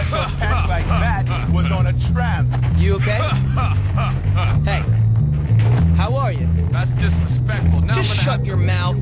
Last time I saw pants like that was on a tram. You okay? hey, how are you? That's disrespectful. Now Just I'm gonna shut have your mouth.